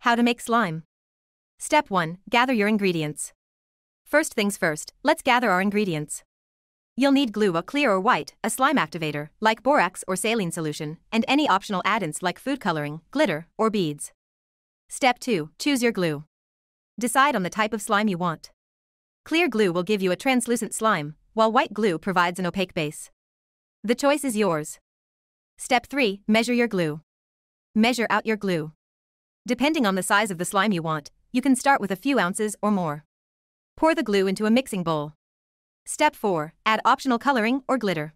How to make slime. Step 1 Gather your ingredients. First things first, let's gather our ingredients. You'll need glue, a clear or white, a slime activator, like borax or saline solution, and any optional add-ins like food coloring, glitter, or beads. Step 2 Choose your glue. Decide on the type of slime you want. Clear glue will give you a translucent slime, while white glue provides an opaque base. The choice is yours. Step 3 Measure your glue. Measure out your glue. Depending on the size of the slime you want, you can start with a few ounces or more. Pour the glue into a mixing bowl. Step 4 Add optional coloring or glitter.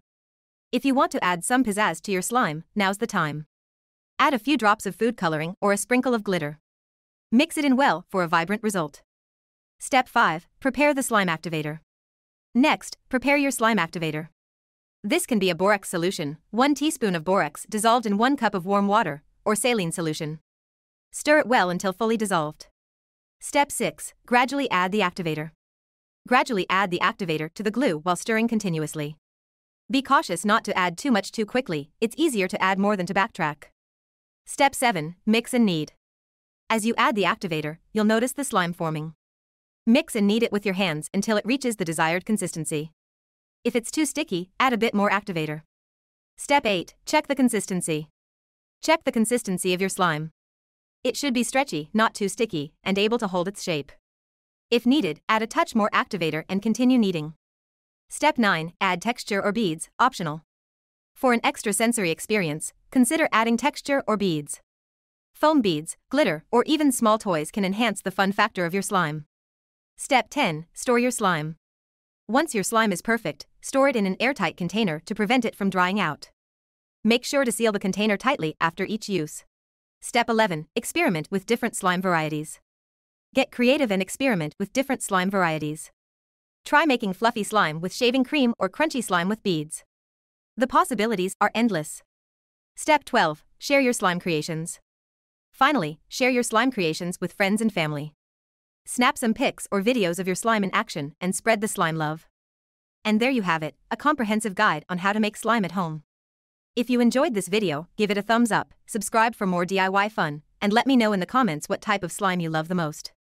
If you want to add some pizzazz to your slime, now's the time. Add a few drops of food coloring or a sprinkle of glitter. Mix it in well for a vibrant result. Step 5 Prepare the slime activator. Next, prepare your slime activator. This can be a borax solution, 1 teaspoon of borax dissolved in 1 cup of warm water, or saline solution. Stir it well until fully dissolved. Step 6 Gradually add the activator. Gradually add the activator to the glue while stirring continuously. Be cautious not to add too much too quickly, it's easier to add more than to backtrack. Step 7 Mix and knead. As you add the activator, you'll notice the slime forming. Mix and knead it with your hands until it reaches the desired consistency. If it's too sticky, add a bit more activator. Step 8 Check the consistency. Check the consistency of your slime. It should be stretchy, not too sticky, and able to hold its shape. If needed, add a touch more activator and continue kneading. Step 9 Add texture or beads, optional. For an extra sensory experience, consider adding texture or beads. Foam beads, glitter, or even small toys can enhance the fun factor of your slime. Step 10 Store your slime. Once your slime is perfect, store it in an airtight container to prevent it from drying out. Make sure to seal the container tightly after each use. Step 11 Experiment with different slime varieties. Get creative and experiment with different slime varieties. Try making fluffy slime with shaving cream or crunchy slime with beads. The possibilities are endless. Step 12 Share your slime creations. Finally, share your slime creations with friends and family. Snap some pics or videos of your slime in action and spread the slime love. And there you have it, a comprehensive guide on how to make slime at home. If you enjoyed this video, give it a thumbs up, subscribe for more DIY fun, and let me know in the comments what type of slime you love the most.